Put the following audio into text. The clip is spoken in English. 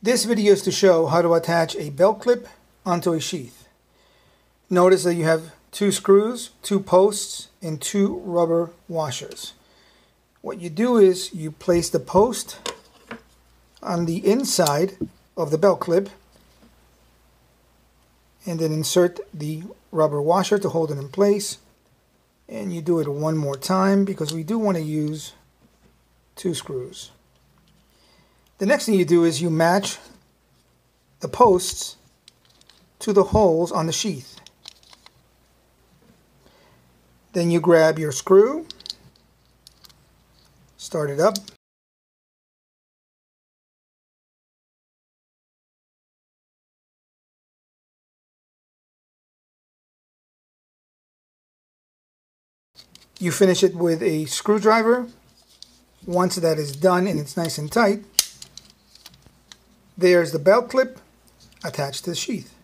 This video is to show how to attach a belt clip onto a sheath. Notice that you have two screws, two posts, and two rubber washers. What you do is you place the post on the inside of the belt clip and then insert the rubber washer to hold it in place and you do it one more time because we do want to use two screws. The next thing you do is you match the posts to the holes on the sheath. Then you grab your screw, start it up, You finish it with a screwdriver. Once that is done and it's nice and tight, there's the belt clip attached to the sheath.